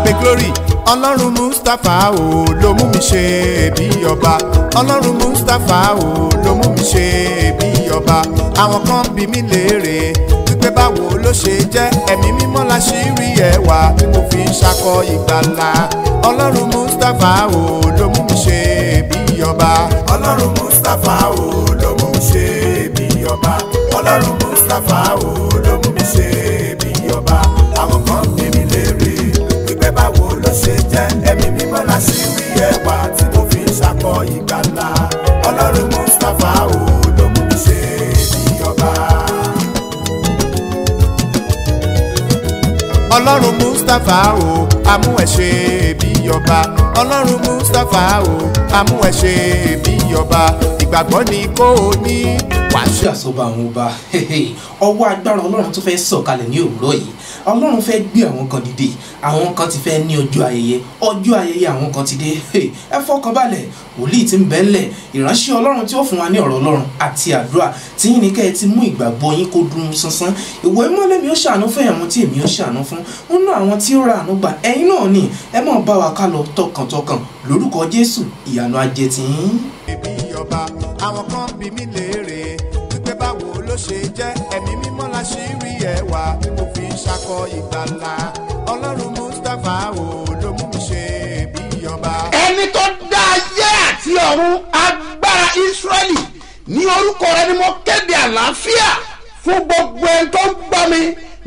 abe glory. Ọlọ́run mustapha o ló mú mi ṣe bí ọba. Ọlọ́run mustapha o ló mú mi ṣe bí ọba. Àwọn kan bí mi léèrè wípé báwo ló ṣe jẹ́. Ẹ̀mí mímọ́ la ṣì rí ẹwà tí mo fi ń ṣakọ ìgbàlà. Ọlọ́run mustapha o ló mú mi ṣe bí ọba. Ọlọ́run mustapha o ló mú mi ṣe bí ọba. Ọlọ́run mustapha o ló mú mi ṣe bí ọba rí ẹwà tí mo fi ń ṣakọ ìgbàlà. Ọlọ́run mustapha o ló mú mi ṣe bí ọba. ọlọ́run mustapha o amú ẹ ṣe bí ọba. Ọlọ́run mustapha o amú ẹ ṣe bí ọba. Ìgbàgbọ́ ni kò ní. Wàá ṣe àsọba àwọn ọba. Ọwọ́ agbára ọlọ́run tó fẹ́ sọ̀kalẹ̀ ní òwúrọ̀ yìí ọlọ́run fẹ́ gbé àwọn kan dìde. Àwọn kan ti fẹ́ ní ọjọ́ ayẹyẹ. Ọjọ́ ayẹyẹ àwọn kan ti dé. Ẹ fọkàn balẹ̀ wòlíì ti ń bẹ́ ńlẹ̀. Ìránṣẹ́ ọlọ́run tí ó fún wa ní ọ̀rọ̀ ọlọ́run àti àdúrà. Tí yín ní kẹ́ ẹ ti mú ìgbàgbọ́ yín kó dún sánsán. Ìwọ ìmọ̀lẹ́ mi ó ṣàánú fún ẹ̀wọ̀n tí èmi ó ṣàánú fún. Nínú àwọn tí ó ra àánú gbà ẹ̀yin náà ni. Ẹ mọ̀ bá wa ká lọ tọkàntọkàn. Lórúkọ jésù ìyanu ajé tiyín. bí ọba àwọn kan bí mi léèrè wípé báwo ló ṣe jẹ́? Ẹ̀mí mímọ́ la ṣì rí ẹwà. Tí mo fi ń ṣakọ ìgbàlà. Ọlọ́run mustapha o ló mú mi ṣe bí ọba. ẹni tó dá ayé àti ọ̀run agbára israẹli ní orúkọ rẹ ni mo kéde àlàáfíà fún gbogbo ẹni tó ń gbọ́ mi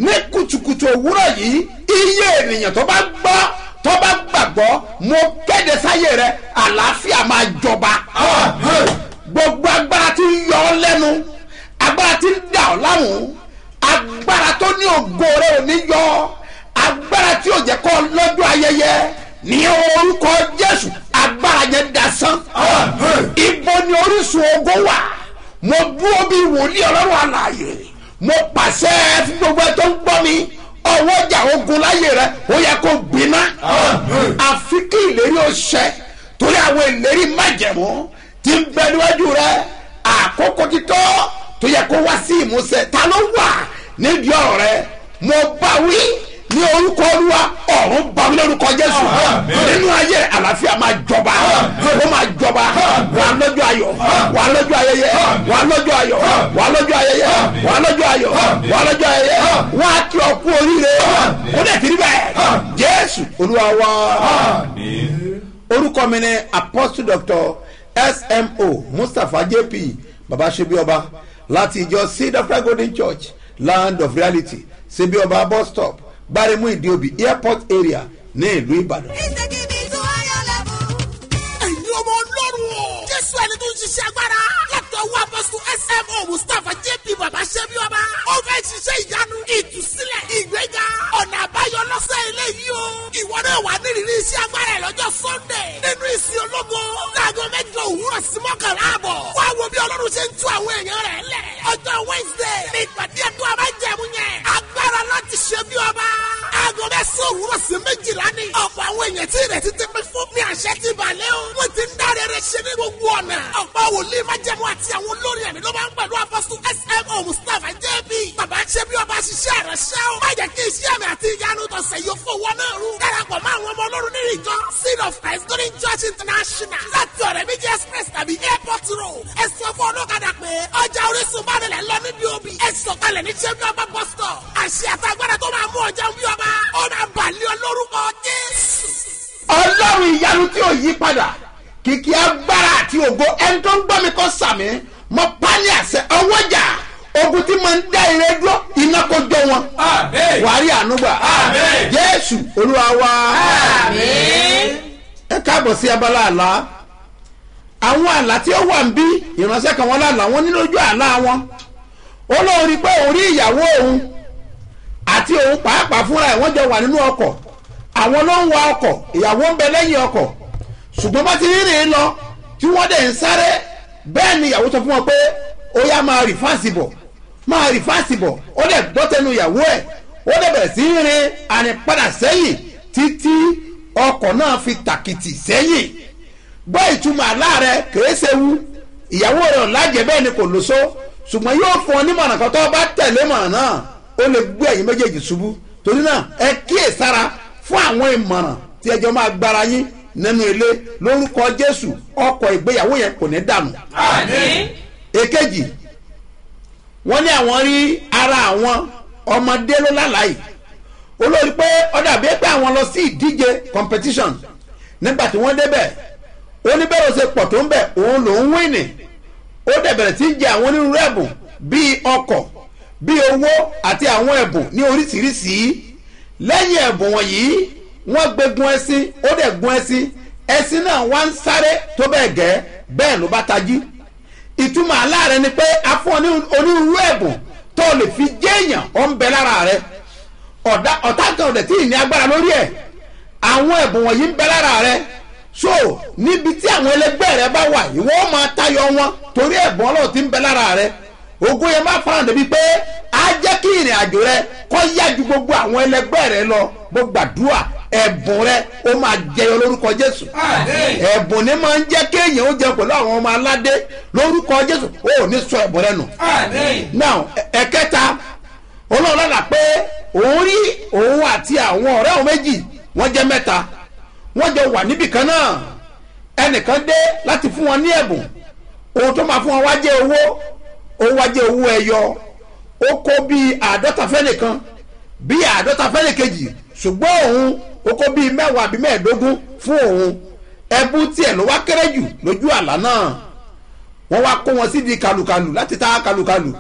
ní kùtùkùtù òwúrọ̀ yìí. Iye ènìyàn tó bá gbọ́ tó bá gbàgbọ́ mo kéde sáyé rẹ àlàáfíà máa jọba. Gbogbo agbára tí ń yọ ọ lẹ́nu agbára tí ń dà ọ́ láàmú agbára tó ní ògo rẹ ò ní yọ. Agbára tí ò jẹ́ kọ́ lọ́jọ́ ayẹyẹ ní orúkọ jésù. Agbára yẹn dasán ibo ni orísun ogun wà? Mo dúró bí wòlíì ọlọ́run àlàyé mo pàṣẹ fún gbogbo ẹ tó ń gbọ́ mi. Ọwọ́ ìjà ogun láyé rẹ ó yẹ kó gbiná. Àfi kí ìlérí ó ṣẹ torí àwọn ìlérí májẹ̀mú ti ń bẹ níwájú rẹ. Àkókò títọ́ tó yẹ kó wá sí ìmúṣẹ. Ta ló wà nídìí ọ̀rọ̀ rẹ mo bá wí ní orúkọ olúwa ọ̀run bá mi lórúkọ jésù. Nínú ayé àlàáfíà máa jọba. Ó máa jọba. Wà lọ́jọ́ ayọ̀. Wà lọ́jọ́ ayẹyẹ. Wà lọ́jọ́ ayọ̀. Wà lọ́jọ́ ayẹyẹ. Wà lọ́jọ́ ayọ̀. Wà lọ́jọ́ ayẹyẹ. Wà á kí ọ kú oríire. Ó dẹ̀ ti rí bẹ́ẹ̀. Jésù olúwa wá. orúkọ mi ni apostle doctor smo mustapha jp baba sebioba láti ìjọ God golden church land of reality sebioba bus stop gbaremu ìdíòbí airport area ní ìlú ìbàdàn. ẹ̀yin ọmọ ọlọ́run o. jésù ẹni tó ń ṣiṣẹ́ agbára. Ọwọ́ apọ́sù smo mustapha jp baba ṣẹ́bi ọba. ó fẹ́ ṣiṣẹ́ ìyanu ìtúsílẹ̀ ìgbéga ọ̀nà àbáyọ lọ́sẹ̀ eléyìí o. ìwọ náà wà nírìírí iṣẹ́ agbára ẹ̀ lọ́jọ́ sunday. nínú ìsìn ológo. láago mẹ́jọ òwúrọ̀ sí mọ́kànlá àbọ̀. wá wo bí ọlọ́run ṣe ń tú àwọn èèyàn rẹ̀ lẹ̀. ọjọ́ wednesday ní ìpàdé ẹ̀dùn abájẹ̀mú yẹn. agbára láti ṣe bí ọba. aago mẹ́sàn-án òwúrọ̀ sí méjìlá ni. ọ̀pọ̀ àwọn èèyàn tí ìrètí ti pín fún mi àṣẹ ti balẹ̀ o. wọ́n ti ń dáre rẹ̀ ṣe ní gbogbo ọ̀nà. ọ̀pọ̀ wòlíì májẹ̀mú àti àwọn olórin ẹ̀mí ló máa ń pẹ̀lú apọ́sù smo mustapha jb. bàbá ṣe bí ọba ṣiṣẹ́ rẹ̀ ṣẹ́ o. má jẹ́ kí iṣẹ́ mi àti ìyanu tọ̀sẹ̀ yóò fowó náà rú. darapọ̀ mọ́ àwọn ọmọ ọlọ́run nínú ìjọ seed of christ golden church international láti ọ̀rẹ́ méjì express tàbí airport road. ẹ sọ fún ọlọ́kadà pé ọjà orísun bá nílẹ̀ lọ níbi òbí. ẹ sọ̀kalẹ̀ ní ṣẹ́ bí ọba bus stop. àṣẹ àtàgbàdà tó máa mú ọjà bí ọba. ó máa bàlẹ́ ọ lórúkọ jésù. ọlọ́run ìyanu tí ò yí padà kìkì agbára àti ògo ẹni tó ń gbọ́ mi kọ́ sàmì mọ pálí àṣẹ ọwọ́jà ogun tí mo ń dá ire dúró iná kó jó wọn. Wàá rí ànúgbà jésù olúwa wa. Ẹ káàbọ̀ sí abala àlá. Àwọn àlá tí ó wà ń bí ìránṣẹ́ kan wọn lálàá wọn nínú ojú àlá wọn. Ó lóun rí pé òun rí ìyàwó òun àti òun pàápàá fúnra ẹ̀ wọ́n jọ wà nínú ọkọ̀. Àwọn ló ń wa ọkọ̀ ìyàwó ń bẹ lẹ́yìn ọkọ̀. Ṣùgbọ́n bá ti rírìn lọ tí wọ́n dẹ̀ ń sáré bẹ́ẹ̀ ni ìyàwó sọ fún wọn pé ó yá máa rì fáàsì bọ̀ máa rì fáàsì bọ̀. Ó dẹ̀ gbọ́ tẹnu ìyàwó ẹ̀ ó dẹ̀ bẹ̀rẹ̀ sí rin àrìnpadà sẹ́yìn títí ọkọ̀ náà fi tàkìtì sẹ́yìn. Gbọ́ ìtumọ̀ àlá rẹ ṣe wú ìyàwó rẹ ọ̀làjẹ́ bẹ́ẹ̀ ni kò lóso ṣùgbọ́n yóò fún ọ nímọ̀ràn kan tó bá tẹ̀lé mọ̀ràn náà ó lè gbé ẹ̀yin méjèèjì ṣubú. Torí náà ẹ kíyè sára fún àwọn ìmọ̀ràn tí ẹjọ́ máa gbára yín nínú ilé lórúkọ jésù. Ọkọ̀ ìgbéyàwó yẹn kò ní dànù. èkejì wọ́n ní àwọn rí ara àwọn ọmọdé ló lálàyé. Olórí pé ó dàbí pé àwọn lọ sí ìdíje competition. Nígbà tí wọ́n débẹ̀ oníbẹ̀rẹ̀ ṣe pọ̀ tó ń bẹ̀ òun lòún wíìnì. Ó dẹ̀ bẹ̀rẹ̀ sí jẹ àwọn onírúurú ẹ̀bùn bíi ọkọ̀ bíi owó àti àwọn ẹ̀bùn ní oríṣiríṣi. Lẹ́yìn ẹ̀bùn wọ̀nyí wọ́n gbé gun ẹṣin ó dẹ̀ gun ẹṣin. Ẹṣin náà wá ń sáré tó bẹ́ẹ̀ gẹ́ bẹ́ẹ̀ ló bá tají. Ìtumọ̀ aláàrẹ ni pé a ọ onírúurú ẹ̀bùn tó lè fi jéèyàn ó ń bẹ lára rẹ. Ọ̀tá kan ọ̀dẹ̀ tí ì agbára lórí ẹ̀. Àwọn ẹ̀bùn wọ̀nyí ń bẹ lára rẹ. So níbi tí àwọn ẹlẹgbẹ́ rẹ bá wà ìwọ máa tayọ wọn torí ẹ̀bùn ọlọ́run ti ń bẹ lára rẹ ogun yẹn máa fara débi pé á jẹ́ kí ìrìn àjò rẹ kọ́ yá ju gbogbo àwọn ẹlẹgbẹ́ rẹ lọ. Gbogbo gbàdúrà ẹ̀bùn rẹ ó máa jẹyọ lórúkọ jésù. Ẹ̀bùn ni máa ń jẹ́ kéèyàn ó jẹ pẹ̀lú àwọn ọmọ aládé lórúkọ jésù. Ó ní sọ ẹ̀bùn rẹ nù. now ẹ̀kẹta ọlọ́run lọ́la pé òun rí òun àti àwọn ọ̀rẹ́ òun méjì wọ́n jẹ́ mẹ́ta. Wọ́n jọ wà níbì kan náà. Ẹnìkan dé láti fún wọn ní ẹ̀bùn. Ohun tó máa fún wọn wá jẹ́ owó ó wá jẹ́ owó ẹyọ. Ó kó bíi àádọ́ta fẹ́nìkan bíi àádọ́ta fẹ́nìkejì ṣùgbọ́n òun ó kó bíi mẹ́wàá bíi mẹ́ẹ̀ẹ́dógún fún òun. Ẹbú tiẹ̀ ló wá kéré jù lójú àlá náà. Wọ́n wá kó wọn sídìí kàlùkàlù láti ta kàlùkàlù.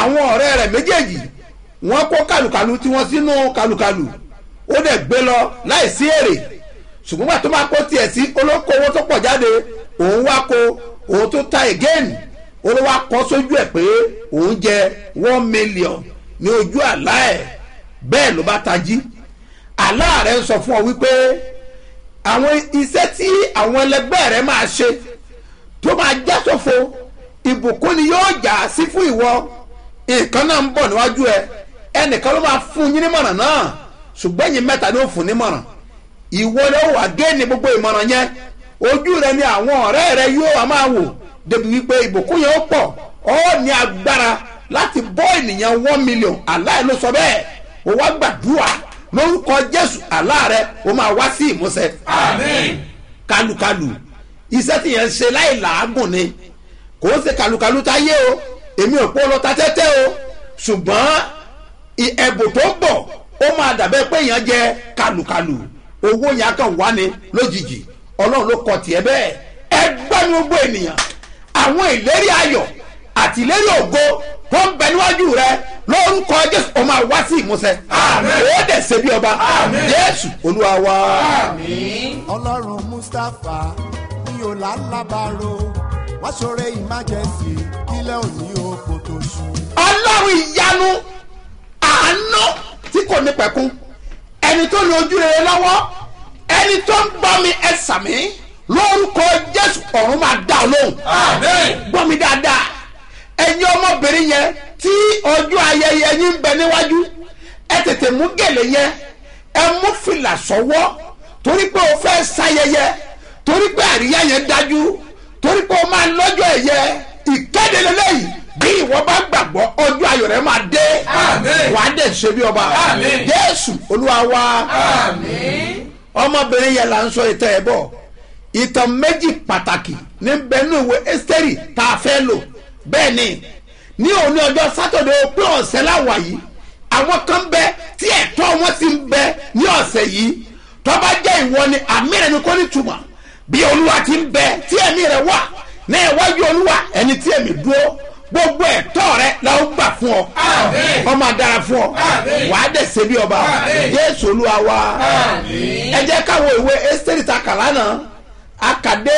Àwọn ọ̀rẹ́ rẹ̀ méjèèjì wọ́n kó kàlùkàlù tiwọn sínú kàlùkàlù. Ó dẹ̀ gbé lọ láìsí èrè. Ṣùgbọ́n gbà tó máa kó tiẹ̀ sí olókòwò tó pọ̀ jáde òun wá kó òun tó ta again olówó akọ sójú ẹ̀ pé òun jẹ one million ní ojú àlá ẹ̀. Bẹ́ẹ̀ ló bá tají. Àlá rẹ̀ ń sọ fún ọ wípé àwọn iṣẹ́ tí àwọn ẹlẹgbẹ́ rẹ̀ máa ṣe tó máa já sófo ìbùkún ni yóò jà sí fún ìwọ. Nǹkan náà ń bọ̀ níwájú ẹ. Ẹnìkan ló máa fún yín nímọ̀ràn náà. Ṣùgbọ́n ẹ̀yin mẹ́ta ni ó fún nímọ̀ràn. Ìwọ ló wà géènì gbogbo ìmọ̀ràn yẹn. Ojú rẹ ni àwọn ọ̀rẹ́ rẹ yóò máa wò débi wípé ìbùkún yẹn ó pọ̀. Ọ́ ní agbára láti bọ́ ènìyàn one million. Aláì ló sọ bẹ́ẹ̀. Ó wá gbàdúrà lórúkọ jésù. Àlá rẹ ó máa wá sí ìmúṣẹ. Àmín. kálukàlù iṣẹ́ tí yẹn ń ṣe láì làágùn ni. Kò ó ṣe kálukàlù táyé o. Èmi ò pọ́ lọ ta tẹ́tẹ́ o. Ṣùgbọ́n ẹ̀bùn tó bọ̀ ó máa dàbẹ́ pé èèyàn jẹ kálukàlù owó yẹn á kàn wá ní lójijì. Ọlọ́run ló kọ tiẹ̀ bẹ́ẹ̀. Ẹ gbọ́ ní gbogbo ènìyàn àwọn ìlérí ayọ̀ àti ìlérí ògo tó ń bẹ níwájú rẹ lórúkọ jésù ó máa wá sí ìmúṣẹ. Ó dẹ̀ ṣe bí ọba. Jésù olúwa wa. ọlọ́run mustapha ní ọ̀làlábàárò wá ṣoore emergency kílẹ̀ òní oko tó ṣú. ọlọ́run ìyanu àánú tí kò ní pẹ̀kun. Ẹni tó ní ojú rere lọ́wọ́ ẹni tó ń gbọ́ mi ẹ sàmí lórúkọ jésù ọ̀run máa dá ọ lóhùn. Gbọ́ mi dáadáa. Ẹ̀yin ọmọbìnrin yẹn tí ọjọ́ ayẹyẹ yín ń bẹ níwájú ẹ tètè mú gèlè yẹn ẹ mú fìlà sọ́wọ́ torí pé o fẹ́ ṣayẹyẹ torí pé àríyá yẹn dájú torí pé o máa lọ́jọ́ ẹ̀yẹ. Ìkéde lélẹ́yìí bí ìwọ bá gbàgbọ́ ọjọ́ ayọ̀ rẹ máa dé. Àmín. wàá dẹ̀ ṣe bí ọba. Jésù olúwa wa. Ọmọbìnrin yẹn là ń sọ ìtàn ẹ̀ bọ̀ ìtàn méjì pàtàkì ní bẹnu ìwé ẹ́sítẹ́rì tá a fẹ́ lò. Bẹ́ẹ̀ ni ní òní ọjọ́ sátọ̀dẹ̀ òpin ọ̀sẹ̀ láwà yìí àwọn kan bẹ tí ẹ̀tọ́ wọn ti ń bẹ ní ọ̀sẹ̀ yìí. Tọ́ba jẹ́ ìwọ ni àmì rẹ̀ ni kò ní túmọ̀. Bí olúwa ti ń bẹ tí ẹ̀mí rẹ̀ wà ní ìwájú olúwa ẹni tí ẹ̀mí dúró gbogbo ẹ̀tọ́ rẹ̀ la ó gbà fún ọ. Ọmọ dára fún ọ. Àmín. wàá dẹ̀ ṣe bí ọba. Jésù olúwa wa. Ẹ jẹ́ káwọ ìwé ẹ́sítẹ́rì ta kà lánàá akàdé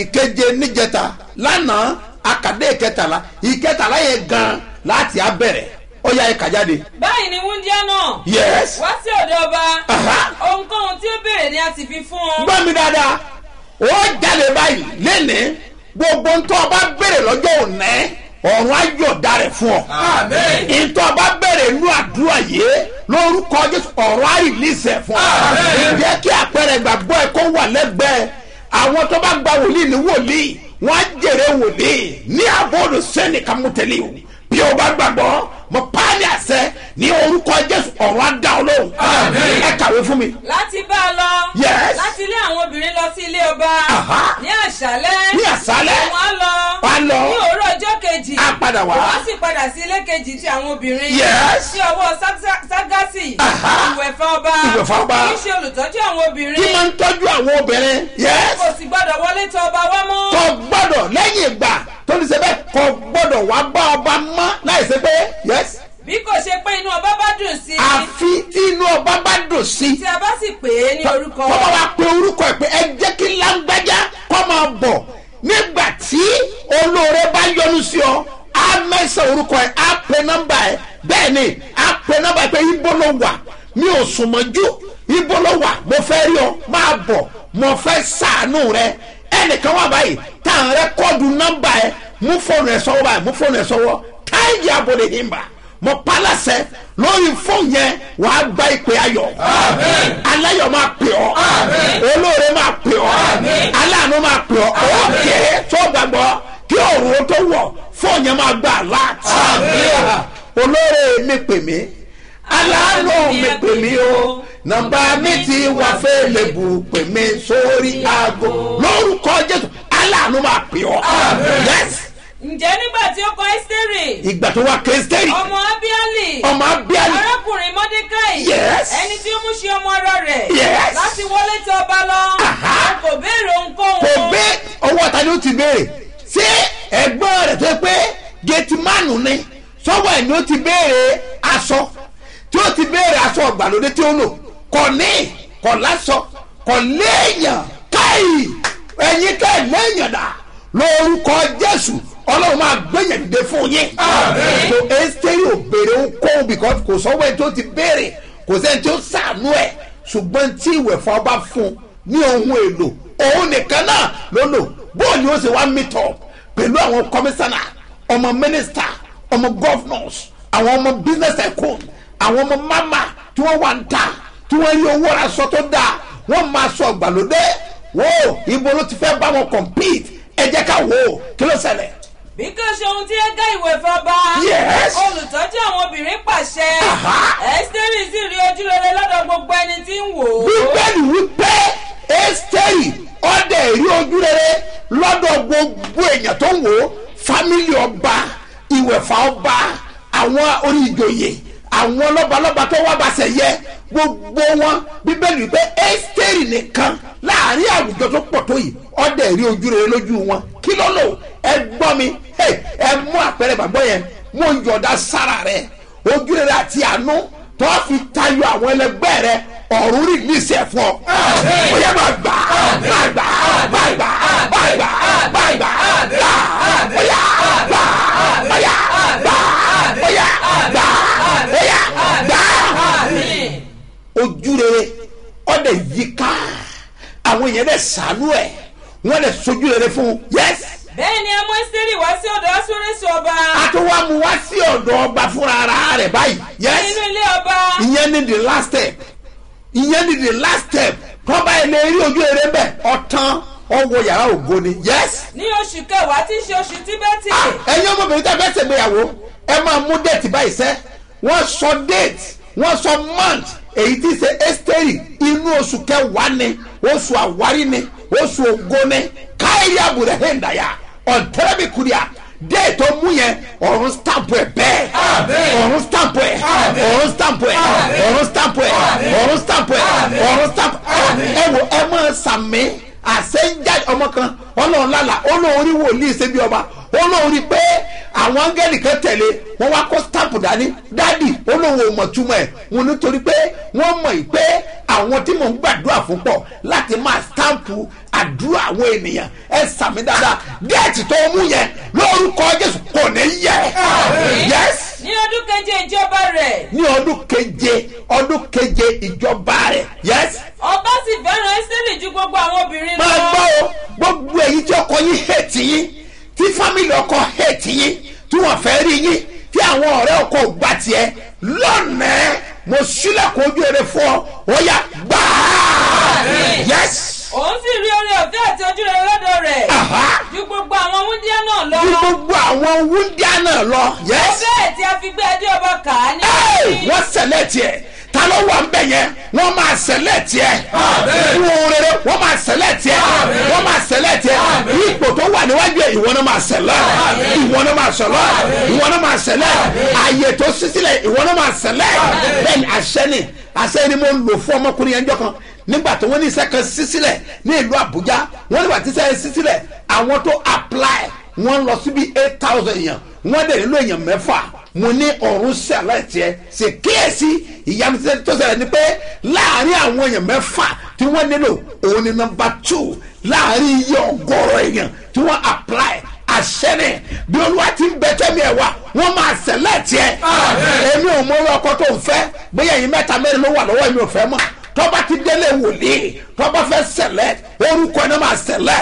ìkeje níjẹta. Lánàá akàdé ìkẹtàlá. Ìkẹtàlá yẹn gan láti abẹ̀rẹ̀ ó yá ẹ̀ka jáde. báyìí ni wúndíá náà. Yes. Wá sí ọ̀dọ̀ ọba. Ohunkóhun tí ó béèrè ni a ti fi fún un. gbọ́ mi dáadáa. Ó jáde báyìí lénìí. Gbogbo ntọ́ ọba béèrè lọ́jọ́ òní ọ̀run ayọ̀ darẹ̀ fún ọ. Ntọ́ ọba béèrè inú àdúrà yìí lórúkọ jésù ọ̀run àrìlísẹ̀ fún ọ. Àmín. jẹ́ kí àpẹẹrẹ ìgbàgbọ́ ẹ kó wà lẹ́gbẹ̀ẹ́ àwọn tó bá gba wòlíì ní wòlíì wọ́n á jèrè wòlíì. Ní àbọ̀dọ̀ sẹ́ni kàmútẹ́lẹ̀ o. Bí o bá gbàgbọ́ mo pa á ní àṣẹ ní orúkọ jésù ọ̀rọ̀ á dá ọ lóhùn ẹ kàwé fún mi láti bá a lọ. Yes. láti lé àwọn obìnrin lọ sí ilé ọba. Aha. ní àṣálẹ́. Ní àṣálẹ́. wọ́n á lọ. Wọ́n á lọ. ní òwúrọ̀ ọjọ́ kejì. Á padà wá. wọ́n sì padà sí ilé kejì ti àwọn obìnrin. Yes. sí ọwọ́ Ságá- ságásì. Aha. ìwẹ̀fà ọba. Kì í ṣe olùtọ́jú àwọn obìnrin. kí máa ń tọ́jú àwọn obìnrin yes kò sì gbọ́dọ̀ wọlé tọ̀ ọba wá mọ́. kò gbọ́dọ̀ lẹ́yìn ìgbà tó ní sẹ́bẹ̀ kò gbọ́dọ̀ wá bá ọba mọ́ láì ṣe pé bí kò ṣe pé inú ọba bá dùn sí. Àfi tí inú ọba bá dùn sí. Tí a bá sì pè é ní orúkọ. kọ́ bá wa pe orúkọ ẹ̀ pé ẹ jẹ́ kí lágbájá kọ́ máa bọ̀. Nígbà tí olóore bá yọnu sí ọ á mẹ́sàn orúkọ ẹ̀ á pe nọ́mbà ẹ̀. Bẹ́ẹ̀ ni á pe nọ́mbà ẹ̀ pé ibo ló wà? Mi ò sùn mọ́jú ibo ló wà? Mo fẹ́ rí ọ máa bọ̀. Mo fẹ́ sàánú rẹ. Ẹnìkan wà báyìí tá à ń rẹ́kọ́ọ̀dù nọ́mbà ẹ̀. Mú fóònù ẹ̀ sọ́wọ́ báyìí mú fóònù ẹ̀ sọ́wọ́. Táyì àbòdè hìmbà mo palasẹ lórí fóònù yẹn wàá gba ìpè ayọ̀. Aláyọ̀ máa pè ọ́. Olóore máa pè ọ́. Aláàánú máa pè ọ́. Òkè tó gbàgbọ́ kí òòrùn tó wọ̀ fóònù yẹn máa gbà láti olóore mi pè mí. Aláàánú mi pè mí o. Nọ́mbà mi ti wà fẹlẹ bù pè mí sórí aago. Lórúkọ jésù aláàánú máa pè ọ́. Yes ǹjẹ́ nígbà tí ó kọ ẹ́sítérì. ìgbà tó wá kérésìtẹ́rì ọmọ abiali. ọmọ abíálì arákùnrin mọ́dékáì. Yes. ẹni tí ó mú ṣe ọmọ ọ̀rọ̀ rẹ̀. Yes. láti wọlé tí ọba lọ. Kò béèrè ohunkóhun. kò gbé ọwọ́ ta ni ó ti béèrè ṣé ẹ̀gbọ́n rẹ̀ tó pé gẹ̀tìmánù ni sọ́wọ́ ẹ̀ ni ó ti béèrè aṣọ tí ó ti béèrè aṣọ ọ̀gbàlódé tí ó lò kò ní kò lásọ kò léèyàn káyì ẹ̀yin ká ẹ̀ léèyàn dà lórúkọ jésù ọlọ́run máa gbẹ̀yẹ̀ dìde fún yín. So ẹ́sítẹ́rì ò béèrè ohunkóhun because kò sọ́wọ́ ẹ̀ tó ti béèrè kò sẹ́ni tí ó sànú ẹ̀. Ṣùgbọ́n tí ìwẹ̀fọ́ bá fún ní ohun èlò òun nìkan náà ló lò. Bóun ni ó ṣe wá meet up pẹ̀lú àwọn kọmísánná ọmọ mínísítà ọmọ governors àwọn ọmọ business icon àwọn ọmọ mama tí wọ́n wà ń ta tí wọ́n rí owó aṣọ tó dáa wọ́n máa sọ ìgbàlódé. Wo ibo ló ti fẹ́ bá wọn compete? Ẹ jẹ́ ká wo kí ló ṣẹlẹ̀ bí kò ṣe ohun tí ẹ gá ìwé fọba. Olùtọ́jú àwọn obìnrin pàṣẹ. Aha. ẹ́sítérì sì rí ojú rere lọ́dọ̀ gbogbo ẹni tí ń wò ó. bíbélì wípé ẹ́sítẹ́rì ọ̀dẹ̀ rí ojú rere lọ́dọ̀ gbogbo èèyàn tó ń wò ó fámìlì ọba ìwẹ̀fà ọba àwọn orí ìjòyè àwọn lọ́balọ́ba tó wá bàṣẹ yẹ gbogbo wọn bíbélì wípé ẹ́sítẹ́rì nìkan láàárín àwùjọ tó pọ̀ tó yìí ọ̀dẹ̀ rí ojú rere lójú wọn kí ló lò ẹ gbọ́ mi àpẹẹrẹ bàgbọ́ yẹn mo yọ̀ọ̀dá sára rẹ ojú rere àti àánú tó fi tayọ àwọn ẹlẹgbẹ́ rẹ ọ̀run rí níṣẹ́ fún ọ. ó yẹ máa gbà máa gbà máa gbà máa gbà máa gbà gbà ó yà gbà ó yà gbà ó yà gbà ó yà gbà. ojú rere ọdẹ yìí ká àwọn èèyàn dẹ sànú ẹ wọn dẹ sojú rere fún un yẹs. Bẹ́ẹ̀ ni ọmọ ẹ́sítérì wá sí ọ̀dọ̀ asúrẹ́sì ọba. a tún wá mu wá sí ọ̀dọ̀ ọba fúnra ara rẹ̀ báyìí yẹs nínú ilé ọba. ìyẹn ni the last step ìyẹn ni the last step tọ́ba ẹ̀ lè rí ojú eré bẹ́ẹ̀ ọ̀tán ọwọ́ yàrá ògo ni yes. ní oṣù kẹwàá tí í ṣe oṣù tíbẹ́tì. ẹ̀yin ọmọbìnrin tẹ́ fẹ́ ṣègbéyàwó ẹ máa mú déètì báyìí sẹ́ wọ́n sọ déètì wọ́n sọ month èyí tí í ṣe ẹ́sítẹ́rì inú oṣù kẹwàá ni oṣù àwárí ni oṣù ògo ni káyé àbúrò ẹ̀ ń dàyà ọ̀ntẹ́rẹ́bì kúrìà déètì tó mú yẹn ọ̀run stamp ẹ̀ bẹ́ẹ̀ ọ̀run stamp ẹ̀ ọ̀run stamp ẹ̀ ọ̀run stamp ẹ̀ ọ̀run stamp ẹ̀ ọ̀run stamp ẹ̀ wò ẹ máa sàmì àṣẹjá ọmọ kan ọlọ́run lálà olóorí wòlíì ṣe bí ọba olóorí pé àwọn áńgẹ́lì kan tẹ̀lé wọ́n wá kó stamp dání. Dádì olówó mọ̀túmọ̀ ẹ̀. Wọn nítorí pé wọ́n mọ̀ yìí pé àwọn tí mò ń gbàdúrà fún pọ̀ láti máa stamp àdúrà àwọn ènìyàn. Ẹ sàmì dáadáa. Déètì tó mú yẹn lórúkọ jésù kò ní yẹ. Yes. Ní ọdún keje ìjọba rẹ̀. ní ọdún keje ọdún keje ìjọba rẹ̀. Yes. Ọba sì fẹ́ràn ẹ́sítérì ju gbogbo àwọn obìnrin lọ. máa gbọ́ o. Gbogbo èyí tí ọkọ yín hẹ̀tì yín tí fámìlì ọkọ hẹ̀tì yín tí wọ́n fẹ́ rí yín tí àwọn ọ̀rẹ́ ọkọ gbà tiẹ̀ lọ́nàá mo sílẹ̀kùn ojú eré fún ọ. Ó yà gbàá yes. Òun sì rí oore ọ̀fẹ́ àti ojú rere lọ́dọ̀ rẹ̀. Ju gbogbo àwọn wúndíá náà lọ. ju gbogbo àwọn wúndíá náà lọ. Yes. Bẹ́ẹ̀ tí a fi gbé adé ọba kà á ní. Wọ́n sẹ̀lẹ̀ tiẹ̀ ta ló wà ń bẹ̀ yẹn? Wọ́n máa sẹ̀lẹ̀ tiẹ̀ ohun rere wọ́n máa sẹ̀lẹ̀ tiẹ̀ wọ́n máa sẹ̀lẹ̀ tiẹ̀ ipò tó wà níwájú ẹ̀ ìwọ náà máa sẹ̀lẹ̀ ìwọ náà máa sẹ̀lẹ̀ ìwọ náà máa sẹ̀lẹ̀ ààyè tó ṣí sílẹ̀ ìwọ náà máa sẹ̀lẹ̀ bẹ́ẹ̀ ni àṣẹ ni. Àṣẹ ni mo lò fún ọmọkùnrin yẹn jọ kan nígbà tó wọ́n ní iṣẹ́ kan ṣí sílẹ̀ ní ìlú àbújá wọ́n nígbà tí iṣẹ́ ṣí sílẹ̀ àwọn tó apply wọ́n lọ síbi eight thousand èèyàn. Wọ́n dẹ̀ nílò èèyàn mẹ́fà mo ní ọ̀run sẹ̀lẹ̀ tiẹ̀. Ṣe kíyèsí ìyanu tó ṣẹlẹ̀ ni pé láàárín àwọn èèyàn mẹ́fà tí wọ́n nílò òun ni nọmba two láàárín iye ọgọ́rọ̀ èèyàn tí wọ́n apply àṣẹni bí olúwa ti ń bẹ tẹ́mi ẹ̀ wá wọ́n máa sẹ̀lẹ̀ tiẹ̀. Èmi ò mọ orí ọkọ tó ń fẹ́. Bóyá ẹ̀yin mẹ́ta mẹ́rin ló wà lọ́wọ́ èmi ò fẹ́ mọ́. Tọ́ba ti délé wòlíì tọ́ba fẹ́ sẹ̀lẹ̀ orúkọ ẹ̀ náà máa sẹ̀lẹ̀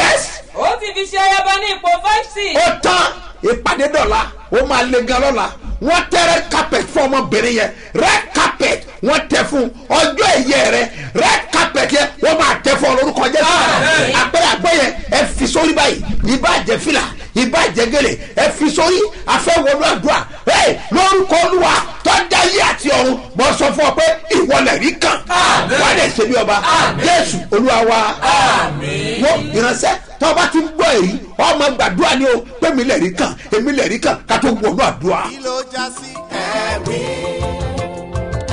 yes. Ó ti fi ṣe ayaba ní ipò five six. ó tán ìpàdé dọ̀la ó máa le gan lọ́la. Wọ́n tẹ red carpet fún ọmọbìnrin yẹn. Red carpet wọ́n tẹ fún ọjọ́ ẹ̀yẹ rẹ red carpet yẹn wọ́n máa tẹ fún ọ lórúkọ jésù. Àpẹẹrẹ àgbẹ̀ yẹn ẹ fi sórí báyìí. Ìbá jẹ fìlà ìbá jẹ gèlè. Ẹ fi sórí afẹ́wọ́nú àdúrà. Ẹ lórúkọ olúwa tọ́jà yé àti ọ̀run mọ̀ sọ fún ọ pé ìwọlẹ̀ rí kàn wà lè ṣe bí ọba. Jésù olúwa wa. Wọ́n ìránṣẹ́ tọ́ba ti ń gbọ́ èyí ọmọ gbàdúrà ni o pé mi lè rí kàn èmi lè rí kàn ká tó wọnú àdúrà. kí ló já sí ẹ̀rí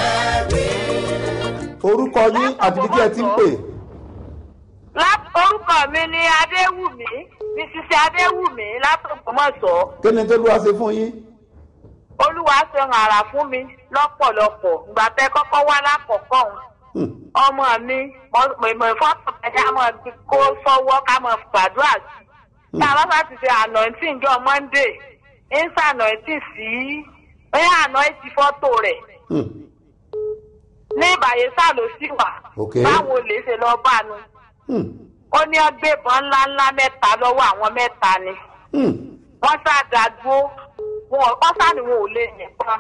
ẹ̀rí. orúkọ yín àti tí ẹ ti ń pè orúkọ mi ni adéwùmí mrs adéwùmí látògbómọ̀ṣọ́ kí ni tó lúwa ṣe fún yín olúwa ṣe hàn àrà fún mi lọ́pọ̀lọpọ̀ ìgbà tẹ kọ́kọ́ wá lákọ̀ọ́kọ́ òun. Ọmọ mi mọ̀ fọ́tò ẹ̀jẹ̀ á mọ̀ kó sọ́wọ́ ká mọ̀ gbàdúrà sí. Tá a bá bá ti ṣe anointing jọ monday ń ṣe anointing sí ń anointing fọ́tò rẹ̀. Hmm. ní ìbàyẹ̀sà ló sì wà. Báwo lè ṣe lọ bá nu? Hmm. ó ní ọgbẹ́bọn ńláńlá mẹ́ta lọ́wọ́ àwọn mẹ́ta ni. Hmm. wọ́n ṣàdádúró wọn wọ́n ṣàní wọn ò lè yìnbọn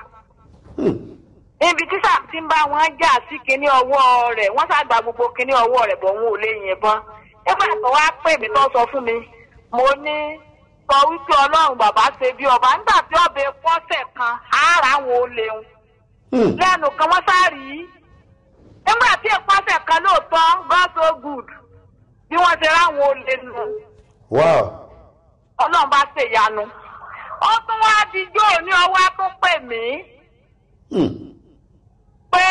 Níbi tí sáà ti ń bá wọn jà sí kinní ọwọ́ rẹ̀ wọ́n ṣàgbà gbogbo kinní ọwọ́ rẹ̀ bọ̀ wọn ò lè yìnbọn. Nígbà tó wá pè mí tó sọ fún mi. Mo ní sọ wípé ọlọ́run bàbá ṣe bí ọba. Nígbà tí ọbẹ̀ pọ́sẹ̀ kan ara àwọn olè ń lẹ́nu kan wọ́n sáré nígbà tí ìpọ́sẹ̀ kan lóòótọ́ God so good bí wọ́n ṣe ráwọn olè nù ọlọ́run bá ṣèyanu ó tún wá dijọ́ ní ọwọ́ tó pè mí. Hmm. Pé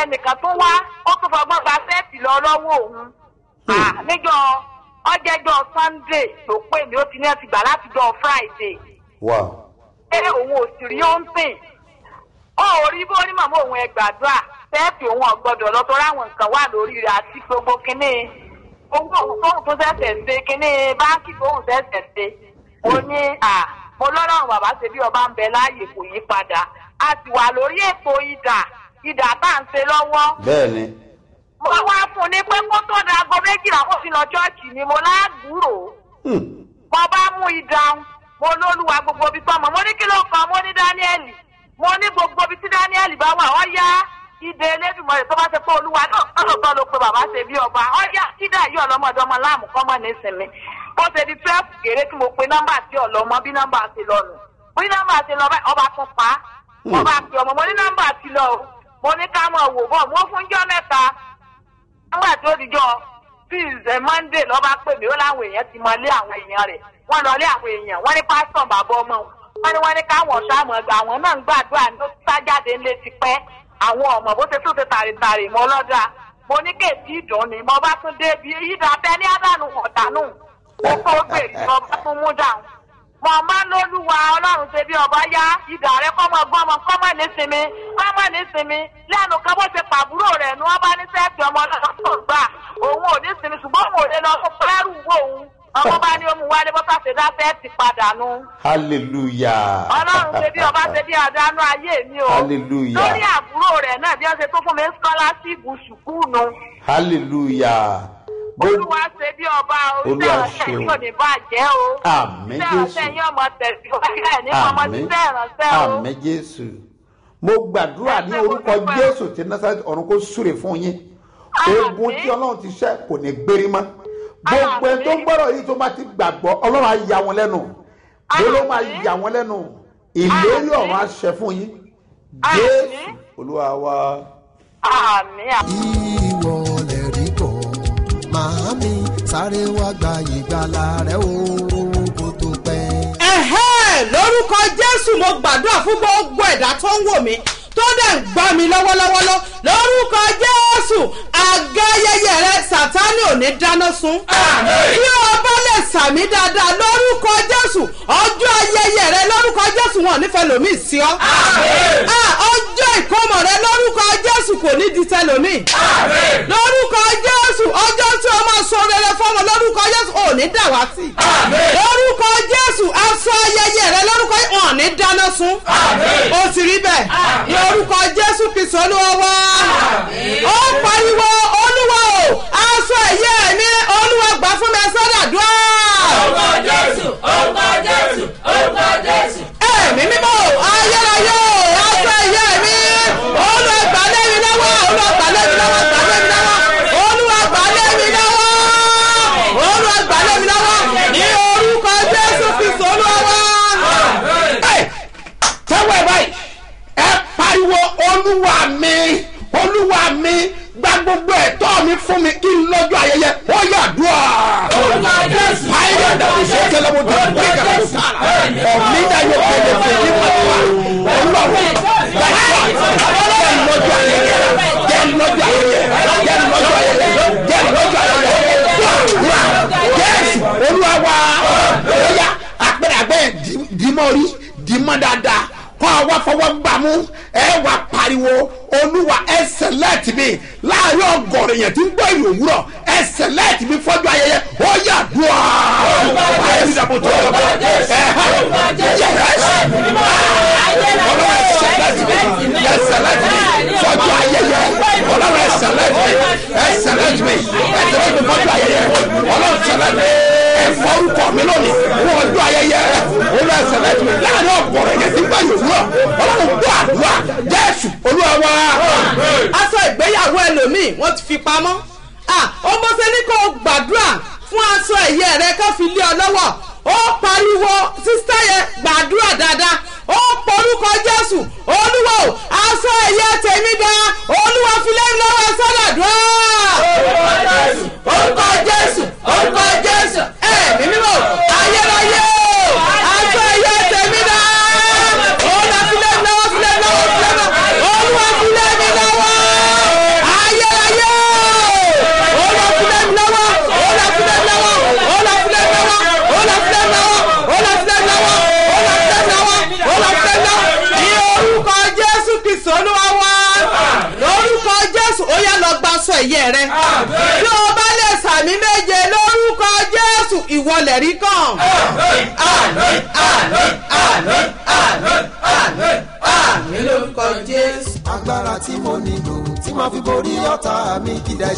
ẹnìkan tún wá ó tún fọgbọ́n gba sẹ́ẹ̀tì lọ lọ́wọ́ òun. Ah, níjọ́ ọjẹ́jọ́ sunday ló pè mí ó ti ní ẹ ti gbà láti jọ friday. Wow. Pé òun ò sì rí ó sìn. Ó rí bó ní màmá òun ẹ gbàdúrà sẹ́ẹ̀tì òun ọ̀gbọ́dọ̀ lọ tó ráwọn nǹkan wà lórí rẹ̀ àti gbogbo kínní owó òun tóun tó ṣẹ̀ṣẹ̀ ṣe kínní báńkì tóun ṣẹ̀ṣẹ̀ ṣe. Mo ní à mo lọ́rọ̀ bàbá ṣe bí ọba ń bẹ láàyè kò yí padà. A sì wà lórí ètò ìdà ìdà tá à ń ṣe lọ́wọ́. Bẹ́ẹ̀ ni mo wá fún un ní pé kó tó da aago méjìlá kó fi lọ ṣọ́ọ̀ṣì ni mo láàdúrò Hmm. mo bá mú ìdáhùn mo lólúwa gbogbo ibi tó mọ̀. Mo ní kí ló kàn mo ní dáníẹ́lì. Mo ní gbogbo ibi tí dáníẹ́lì bá wà. Ó yá ìdè elédùnmọ̀rẹ́ tó bá ṣe pé olúwa náà lọ́dọ̀ ló pe bàbá ṣe bí ọba. Ó yá kídà yí ọlọ́mọdé ọmọ láàmú kọ́mọ nísìnyí bó ṣe di twelve kéré tí mo pe nọ́mbà tí ọlọ́mọ bí nọ́mbà ti lọ nù. Bí nọ́mbà ti lọ ọba tún pa á. Ọba pè ọmọ mo ní nọ́mbà ti lọ o mo ní ká mọ̀ wò bọ̀ mo fún jọ́ mẹ́ta. Nígbà tó dijọ́ tuesday monday lọ́ba pè mí. Ó láwọn èèyàn ti mọ lé àwọn èèyàn rẹ̀. Wọ́n lọ lé àwọn èèyàn. Wọ́n ní pásítọ̀ bàbá ọmọ wọn. Ní wọ́n ní káwọn ṣáàmù ẹgbẹ́ àwọn náà ń gbàdúrà ní ó sájáde ńlẹ̀ ti pẹ́. Àwọn ọmọ bó ṣe tún ṣe tàrìtàrì mọ́ lọ́dà mo ní kéètì ìdùn ni. Mo bá tún dé bí ìdá tẹ ní àdánù ọ̀dánù mo kó gbèrè tí ọba tún mú dáhùn ń lólúwa ọlọ́run ṣe bí ọba yá. Ìdá rẹ kọ́mọ gbọ́mọ kọ́mọ nísinmi kọ́mọ nísinmi lẹ́nu kan bó ṣe pàbúrò rẹ̀ ni wọ́n bá ní sẹ́ẹ̀tì ọmọ ọlọ́run tó gbà. Òun ò ní sinmi ṣùgbọ́n òun ò lè lọ fún pẹ́rù wò òun ọmọ bá ní omi wálé bó ṣàṣẹ dá sẹ́ẹ̀tì padà nu hallelujah. Ọlọ́run ṣe bí ọba ṣe bí àdánù ayé mi o. Hallelujah. lórí àbúrò rẹ̀ náà bí wọ́n ṣe tó fún mi skọ́láṣíìpù sùkúùnù hallelujah. Bó- olúwa ṣe bí ọba o Olúwa iṣẹ́ ọ̀sẹ̀ yóò ní bàjẹ́ o. Àmín, iṣẹ́ ọ̀sẹ̀ yóò mọ tẹ̀síwájú ẹ̀ ní ọmọ àmín. títẹ̀ ìránṣẹ́ o. Àmín jésù. Mo gbàdúrà ní orúkọ jésù tí nasareti ọ̀run kò súre fún yín. Ogun tí ọlọ́run ti ṣẹ́ kò ní gbérí mọ́. Gbogbo ẹni tó gbọ́rọ̀ yìí tó bá ti gbàgbọ́ ọlọ́run á ya wọn lẹ́nu. Ló máa ya wọn lẹ́nu. Ìlérí ọ̀run á ṣẹ fún yín. Jésù olúwa wa. àmì sáré wá gba ìgbàlà rẹ o kó tó pẹ́. ẹ̀hẹ́ lórúkọ jésù mo gbàdúrà fún gbogbo ẹ̀dá tó ń wò mí tó dẹ̀ ń gbá mi lọ́wọ́lọ́wọ́ lọ lórúkọ jésù àga ayẹyẹ rẹ sátánì ò ní dáná sun. kí o bá lè sàmì dáadáa lórúkọ jésù ọjọ́ ayẹyẹ rẹ lórúkọ jésù wọn ò nífẹ̀ẹ́ lòmíì sí ọ. Ọjọ́ ìkómọ rẹ lórúkọ jésù kò ní di tẹlòmíì. lórúkọ jésù ọjọ́ tí o máa sọ rere fọmọ lórúkọ jésù ò ní dàwátì. lórúkọ jésù aṣọ ayẹyẹ rẹ wọn ní dáná sun. ó ti rí bẹ́ẹ̀. Lórúkọ jésù kìsọ olúwa ó pariwo fún mi kí n lọ́jọ́ ayẹyẹ. Ó yà dùn à. orúkọ jésù. ayé dàbí ṣe kẹlẹ́ mo dùn bí kẹlẹ́ mo sá. Ọ̀mí yóò kéde fún yín pàtó ọlọ́run jẹ́ lọ́jọ́ ayẹyẹ. Jẹ́ lọ́jọ́ ayẹyẹ. Jẹ́ lọ́jọ́ ayẹyẹ. Jẹ́ lọ́jọ́ ayẹyẹ. Wà jésù olúwa wa ó yá àpẹẹrẹ àgbẹ̀ dìímọ̀ rí dìímọ̀ dáadáa kọ́ àwa fọwọ́ gbà mú ẹ wà pariwo olúwa ẹ sẹlẹ̀tì mi. Láàrin ọgọ́rùn yẹn tí ń gbọ́ ìlú òwúrọ̀ ẹ sẹlẹ̀tì mi fọ́jú ayẹyẹ ó yà dùn à. ayé mi dàbò tó. Bọ́ ẹ ha yẹrẹ ọlọ́wọ́ ẹ sẹlẹ̀tì mi ẹ sẹlẹ̀tì mi. Fọ́jú ayẹyẹ. ọlọ́wọ́ ẹ sẹlẹ̀tì mi. Ẹ sẹlẹ̀tì mi. Ẹ sẹlẹ̀tì mi. Fọ́jú ayẹyẹ. Ọlọ́wọ́ sẹlẹ̀tì mi ẹ fọ́rúkọ mi lónìí fún ọjọ́ ayẹyẹ olú ẹ sẹlẹ̀tì mi láàárín ọgọ́rùn yẹn ìlú òwúrọ̀ ọlọ́run gbọ́ àdúrà. Jésù olúwa wa. aṣọ ìgbéyàwó ẹlòmíì wọ́n ti fi pamọ́. Ó mọ́sẹ́ ní kó o gbàdúrà fún aṣọ ẹ̀yẹ rẹ kó fi lé ọ lọ́wọ́. Ó pariwo sísá yẹn gbàdúrà dáadáa. Ó porúkọ jésù olúwo aṣọ ẹ̀yẹ tèmi dá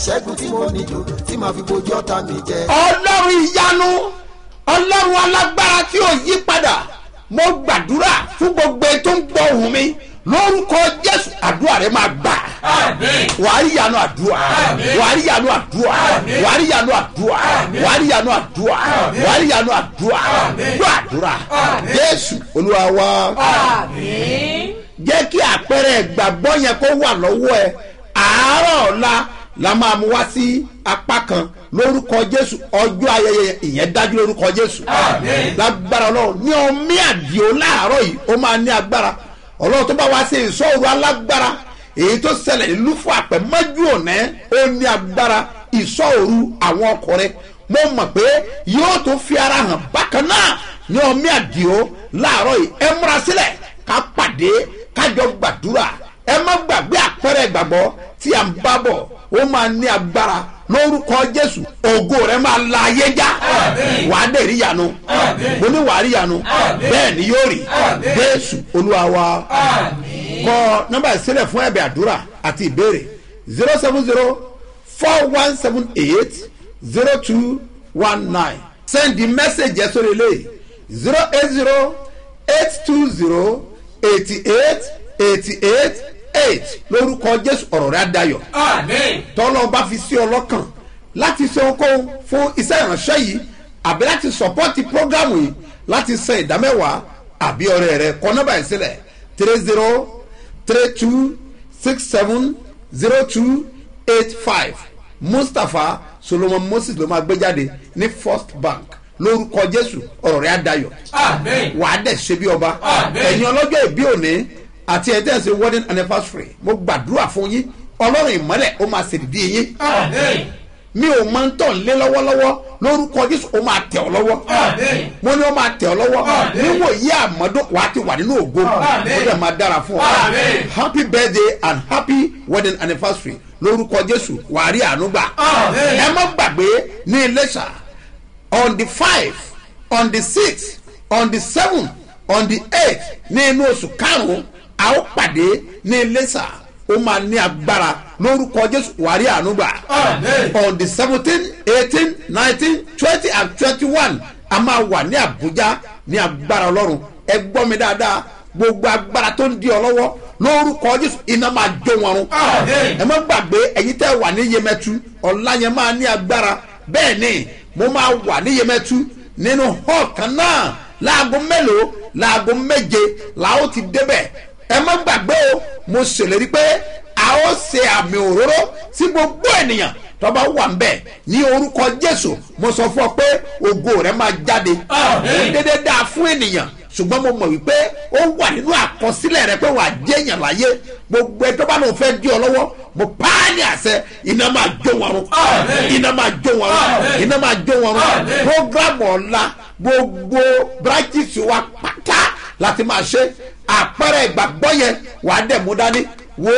ìṣẹ́gun tí mo nílò tí màá fi bojú ọ̀tá mi jẹ. ọlọ́run ìyanu ọlọ́run alágbára tí ò yí padà. Mo gbàdúrà fún gbogbo tó ń gbọ́ ohùn mi. Lórúkọ jésù àdúrà rẹ máa gbà. Wàá rí ìyanu àdúrà. Wàá rí ìyanu àdúrà. Wàá rí ìyanu àdúrà. Wàá rí ìyanu àdúrà. Wàá rí ìyanu àdúrà. Gbọ́ àdúrà. Jésù olúwa wa. Jẹ́ kí àpẹẹrẹ ìgbàgbọ́ yẹn kó wà lọ́wọ́ ẹ. Àárọ̀ ọ̀la la máa mú wá sí apá kan lórúkọ jésù. Ọjọ́ ayẹyẹ ìyẹn dájú lórúkọ jésù. Lágbára ọlọ́run. Ní ọmí àdìo láàárọ̀ yìí ó máa ní agbára. Ọlọ́run tó bá wá sí ìṣòro alágbára èyí tó ṣẹlẹ̀ nílùú fún àpẹ mọ́jú òní ó ní agbára ìṣòro àwọn ọkùnrin. Mo mọ̀ pé yóò tó fi ara hàn bákan náà ní ọmí àdìo láàárọ̀ yìí. Ẹ múra sílẹ̀ ká pàdé kájọ gbàdúrà ẹ má gbàgbé àpẹẹrẹ ìgbàgbọ́ tí a ń bá bọ̀. Ó máa ní agbára lórúkọ jésù. Ògo rẹ máa la ayé já. Wàá dẹ̀ rí yanu mo ní wàá rí yanu bẹ́ẹ̀ ni yóò rí. Jésù olúwa wa. Kọ nọmba ìsílẹ̀ fún ẹ̀bẹ̀ àdúrà àti ìbéèrè. Zero seven zero four one seven eight zero two one nine. Send the message yẹn sórí ilé zero eight zero eight two zero eighty eight eighty eight eight lórúkọ jésù ọ̀rọ̀ rẹ̀ á dayọ̀. Tọ́lọ́ bá fi sí ọlọ́kàn láti ṣe ohunkóhun fún iṣẹ́ ìránṣẹ́ yìí àbí láti sọ̀pọ́tì prógámù yìí láti san ìdámẹ́wàá àbí ọ̀rẹ́ rẹ̀ kọ́ nọ́bà yìí sílẹ̀. three zero three two six seven zero two eight five. Mustapha solomon moses ló máa gbé jáde ní first bank. Lórúkọ jésù ọ̀rọ̀ rẹ̀ á dayọ̀. Wàá dẹ̀ ṣe bí ọba. Ẹ̀yin ọlọ́jọ́ ìbí òní àti ẹ̀ tẹ̀sí wedding anniversary mo gbàdúrà fún yín ọlọ́run ìmọ́lẹ̀ ó máa ṣèdídí yín. Mi ò máa ń tàn lé lọ́wọ́lọ́wọ́ lórúkọ jésù ó máa tẹ̀ ọ́ lọ́wọ́. Mo ní ó máa tẹ̀ ọ́ lọ́wọ́. Níwò yí àmọ́dún wàá ti wà nínú ògo. Ó dẹ̀ máa dára fún ọ. Happy birthday and happy wedding anniversary. Lórúkọ jésù wàá rí àánú gbà. Ẹ má gbàgbé ní iléṣà on the five on the six on the seven on the eight ní inú oṣù karùn-ún a ó pàdé ní iléṣà ó máa ní agbára lórúkọ jésù. Wàrí ànúgbà on the seventeen eighteen nineteen twenty and twenty-one a máa wà ní àbújá ní agbára ọlọ́run. Ẹ gbọ́ mi dáadáa. Gbogbo agbára tó ń di ọ lọ́wọ́ lórúkọ jésù iná máa jó wọn run. Ẹ má gbàgbé ẹ̀yin tẹ́ wà ní yemẹtu ọ̀la yẹn máa ní agbára. Bẹ́ẹ̀ ni mo máa wà ní yemẹtu nínú hall kan náà. Láago mélòó? Láago méje làá ó ti débẹ̀ ẹ má gbàgbé o. Mo ṣèlérí pé a ó ṣe àmì òróró sí gbogbo ènìyàn tọba wà ń bẹ. Ní orúkọ jésù mo sọ fún ọ pé ògo rẹ máa jáde. Ó dédé dáa fún ènìyàn. Ṣùgbọ́n mo mọ̀ wípé ó wà nínú àkọsílẹ̀ rẹ pé wà á jẹ́ èèyàn láyé. Gbogbo ẹ tó bá lóun fẹ́ di ọ lọ́wọ́ mo ní àṣẹ iná máa jó wọn rún iná máa jó wọn rún iná máa jó wọn rún programu ọ̀la gbogbo branches wa pátá láti máa ṣe. Àpẹẹrẹ ìgbàgbọ́ yẹn wà á dẹ̀ mú dání wo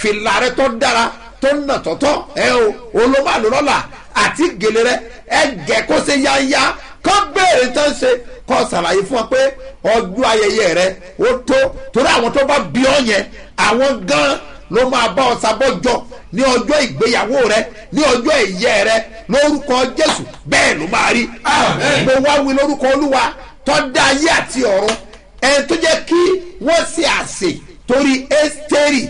fìlà rẹ tó dára tó nà tọ́tọ́. Ẹ o olómàlú lọ́la àti gèlè rẹ ẹ jẹ́ kó ṣe yáyá. Kó béèrè tó ń ṣe kó ṣàlàyé fún ọ pé ọjọ́ ayẹyẹ rẹ ó tó. Torí àwọn tó bá bí ọ yẹn àwọn gan ló máa bá ọ sábọ́jọ ní ọjọ́ ìgbéyàwó rẹ ní ọjọ́ ìyẹ rẹ lórúkọ jésù. Bẹ́ẹ̀ ló máa rí. Mo wá wí lórúkọ olúwa tó dá ayé àti ọ̀run ẹni tó jẹ́ kí wọ́n ṣe àṣẹ torí ẹ́sítẹ́rì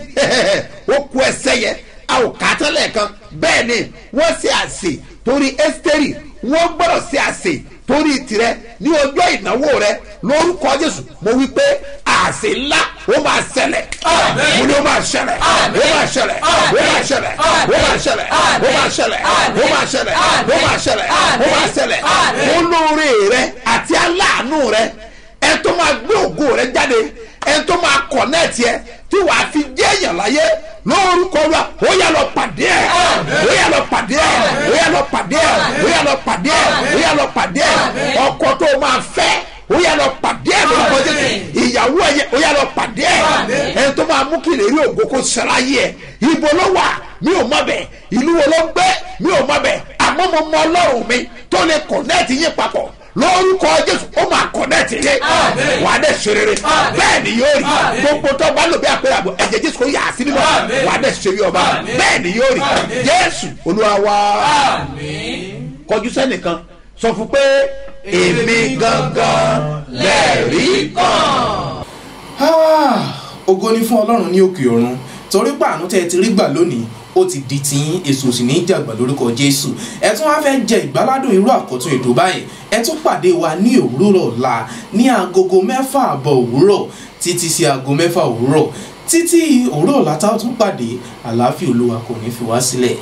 ó kú ẹsẹ̀ yẹn. A ò kà á tán lẹ́ẹ̀kan. Bẹ́ẹ̀ ni wọ́n ṣe àṣẹ torí ẹ́sítẹ́rì wọ́n gbọ́dọ̀ ṣe àṣẹ torí tirẹ̀ ní ọjọ́ ìnáwó rẹ lórúkọ jésù mo wí pé àṣẹ ńlá ó máa ṣẹlẹ̀. Mo ní ó máa ṣẹlẹ̀. Ó máa ṣẹlẹ̀. Ó máa ṣẹlẹ̀. Ó máa ṣẹlẹ̀. Ó máa ṣẹlẹ̀. Ó máa ṣẹlẹ̀. Ó máa ṣẹlẹ̀. Ó máa ṣẹlẹ̀. Olóore rẹ àti aláàánú rẹ ẹ tó máa gbé ògo rẹ jáde ẹ tó máa kọ̀nẹ́ẹ̀tì ẹ tí wàá fi jẹ́ èèyàn láyé. Lórúkọ wa ó yà lọ pàdé ẹ. Ó yà lọ pàdé ẹ. Ó yà lọ pàdé ẹ. Ó yà lọ pàdé ẹ. Ó yà lọ pàdé ẹ. Ọkọ tó máa fẹ́ ó yà lọ pàdé ẹ lórúkọ jésù. Ìyàwó ẹ ó yà lọ pàdé ẹ. Ẹ máa mú kí lè rí ògo kó ṣẹláyé ẹ. Ibo ló wà? Mi ò mọ bẹ ìlú wo ló ń gbé? Mi ò mọ bẹ àmọ́ mo mọ ọlọ́run mi tó lè kọ̀nẹ́ẹ̀tì yín papọ̀ lórúkọ jésù ó máa kọ̀nẹ́ẹ̀tì yín wà á dẹ̀ ṣe rere bẹ́ẹ̀ ni yóò rí. Gbogbo tó bá lò bí àpẹẹrẹ àbọ̀ ẹ̀jẹ̀ jésù kò yà á sí mímọ́. Wà á dẹ̀ ṣe bí ọba bẹ́ẹ̀ ni yóò rí. Jésù olúwa wá kọjú sẹ́nìkan. Sọ fún pé èmi gangan lẹ́ẹ̀rí kan. ògo ni fún ọlọ́run ní òkè ọ̀run. Torí pàánù tẹ́ ẹ ti rí gbà lónìí ó ti di tiyín èso sì ní jàgbà lórúkọ jésù. Ẹ tún wáá fẹ́ jẹ ìgbáládùn irú àkọ́tún ètò báyìí. Ẹ tún pàdé wa ní òwúrọ̀ ọ̀la ní agogo mẹ́fà àbọ̀ òwúrọ̀ títí sí aago mẹ́fà òwúrọ̀. Títí òwúrọ̀ ọ̀la tá a tún pàdé àlàáfíà olúwa kò ní fi wá sílẹ̀.